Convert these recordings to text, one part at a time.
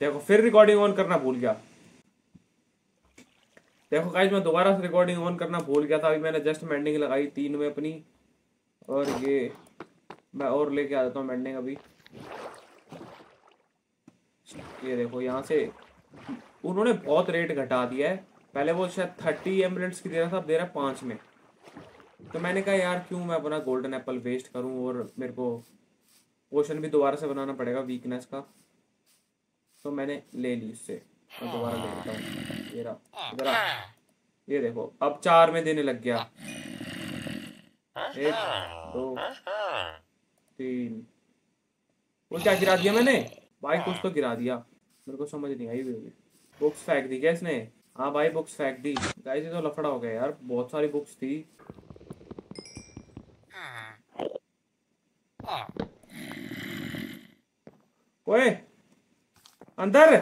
देखो, फिर recording on करना भूल गया। देखो गाइस मैं दोबारा से रिकॉर्डिंग ऑन करना भूल गया था। अभी मैंने जस्ट मेंडिंग लगाई तीन में अपनी। और ये, मैं और लेके आ जाता हूँ मेंडिंग अभी। ये देखो, यहाँ से उन्होंने बहुत रेट घटा दिया है। पहले वो शायद थर्टी एमरेट्स की दे रहा था, अब दे रहा है पाँच में। तो मैंने कहा, यार, क्यों मैं अपना गोल्डन एप्पल वेस्ट करूँ और मेरे को पोशन भी दोबारा से बनाना पड़ेगा वीकनेस का? तो मैंने ले ली इससे। मैं दोबारा ले लेता हूँ। ये रहा। ये देखो, अब चार में देने लग गया। एक, दो, तीन। वो क्या गिरा दिया मैंने? भाई, कुछ तो गिरा दिया। मेरे को समझ नहीं आई भी बुक्स फेंक दी क्या इसने? हाँ भाई, बुक्स फेंक दी। गाइस, ये तो लफड़ा हो गया यार। बहुत सारी बुक्स थी। ओए! अंदर।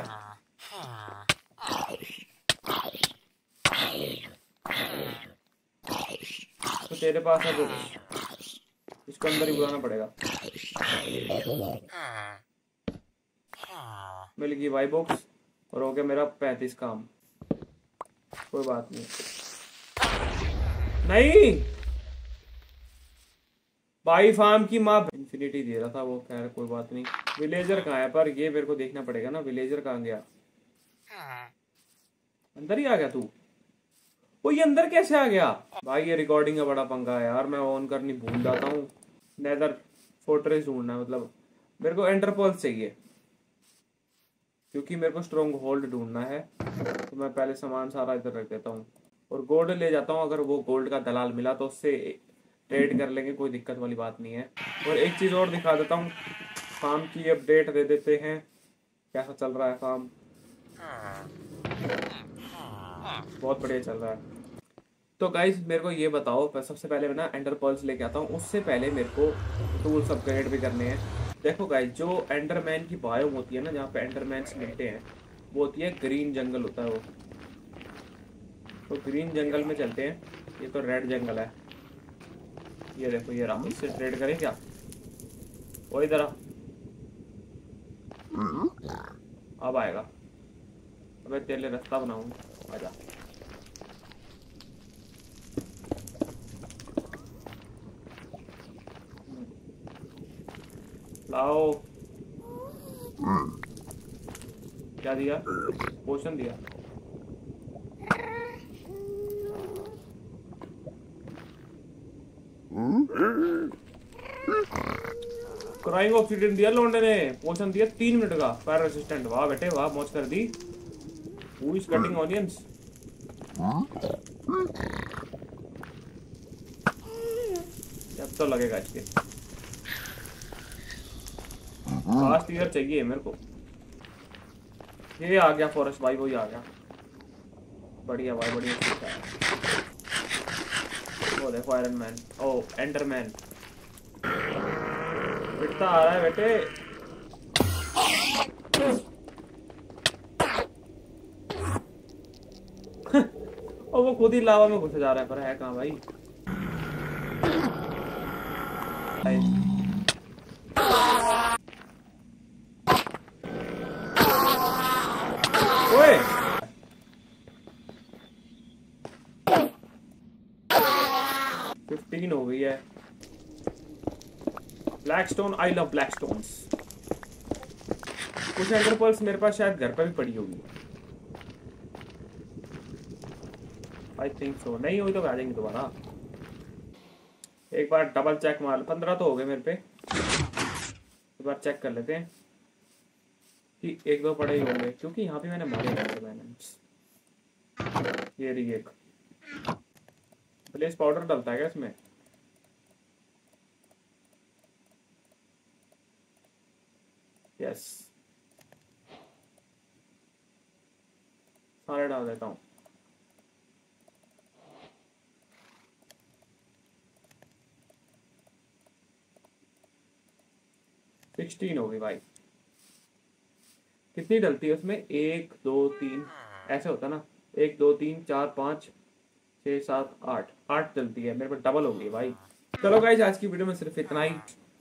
तो तेरे पास है बुक्स इसको अंदर ही बुलाना पड़ेगा। मिल गई भाई बुक्स और हो गया मेरा पैंतीस काम। कोई बात नहीं। नहीं! भाई फार्म की माँ इन्फिनिटी दे रहा था वो खैर कोई बात नहीं। विलेजर कहाँ है? पर ये मेरे को देखना पड़ेगा ना विलेजर कहाँ गया? अंदर ही आ गया तू? वो ये अंदर कैसे आ गया? भाई ये रिकॉर्डिंग का बड़ा पंगा है यार मैं ऑन करनी भूल जाता हूँ। नेदर फोर्ट्रेस ढूंढना मतलब। मेरे को एंटरपोल्स चाहिए। क्योंकि मेरे को स्ट्रॉन्ग होल्ड ढूंढना है तो मैं पहले सामान सारा इधर रख देता हूँ। और गोल्ड ले जाता हूँ अगर वो गोल्ड का दलाल मिला तो उससे ट्रेड कर लेंगे, कोई दिक्कत वाली बात नहीं है। और एक चीज़ और दिखा देता हूँ। फार्म की अपडेट दे देते हैं। कैसा चल रहा है फार्म बहुत बढ़िया चल रहा है। तो गाइज़ मेरे को ये बताओ सबसे पहले मैं ना एंडर पर्ल्स लेके आता हूँ। उससे पहले मेरे को टूल्स अपग्रेड भी करने हैं। देखो गाइज़ जो एंडरमैन की बायोम होती है ना, जहाँ पे एंडरमैन मिलते हैं, वो होती है ग्रीन जंगल होता है वो। तो ग्रीन जंगल में चलते हैं। ये तो रेड जंगल है। ये देखो, ये रहा इससे ट्रेड करें क्या? वो इधर अब आएगा। अबे तेरे लिए रास्ता बनाऊँगा। आजा। लाओ। क्या दिया? पोषण दिया। क्राइंग ऑक्सीडेंट दिया लोंडे ने। पोषण दिया तीन मिनट का। फायर रेसिस्टेंट वाह बेटे वाह मौज कर दी। हु इज़ कटिंग ऑनियंस जब तो लगेगा इसके फास्ट ईयर चाहिए मेरे को। ये आ गया फॉरेस्ट भाई वही आ गया। बढ़िया भाई बढ़िया वो देखो iron man oh Enderman आ रहा है बेटे। ओ वो खुद ही लावा में घुसे जा रहा है, पर है कहाँ भाई? हो गई है। Black stone I love black stones कुछ एंडरपल्स मेरे पास शायद घर पर भी पड़ी होगी। आई थिंक सो नहीं हुई तो आ जाएँगे दोबारा। एक बार डबल चेक मार पंद्रह तो हो गए मेरे पे। एक बार चेक कर लेते हैं। कि एक दो पड़े ही होंगे, क्योंकि यहाँ पे मैंने मारे मैंने। ये रही एक। प्लेस पाउडर डलता है क्या इसमें? यस सारे डाल देता हूँ। सिक्सटीन होगी भाई। कितनी डलती है उसमें? एक, दो, तीन। ऐसे होता ना? एक, दो, तीन, चार, पाँच, छः, सात, आठ। आठ डलती है। मेरे पर डबल होगी भाई। चलो गाइज़ आज की वीडियो में सिर्फ़ इतना ही।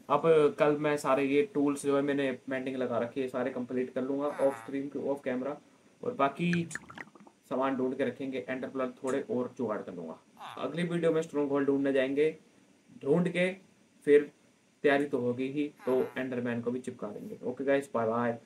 अब कल मैं सारे ये टूल्स जो है मैंने पेंटिंग लगा रखी है, सारे कंप्लीट कर लूँगा ऑफ़ स्क्रीन ऑफ़ कैमरा और बाकी सामान ढूंढ के रखेंगे एंटर प्लग थोड़े और जुगाड़ कर लूँगा। अगली वीडियो में स्ट्रॉन्ग होल्ड ढूँढने जाएँगे, ढूंढ के फिर तैयारी तो होगी ही तो एंडरमैन को भी चिपका देंगे। Okay guys bye bye